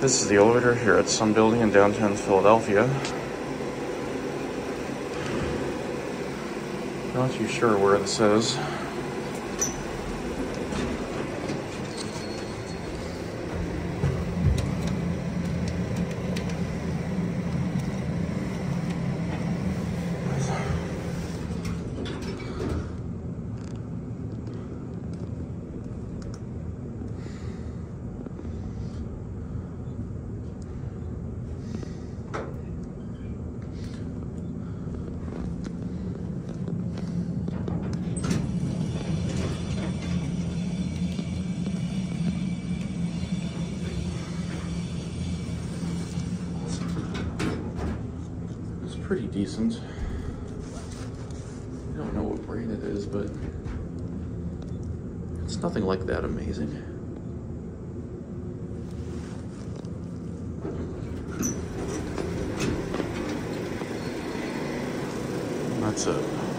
This is the elevator here at Sun Building in downtown Philadelphia. Not too sure where this is. It's pretty decent. I don't know what brand it is, but it's nothing like that amazing. That's it.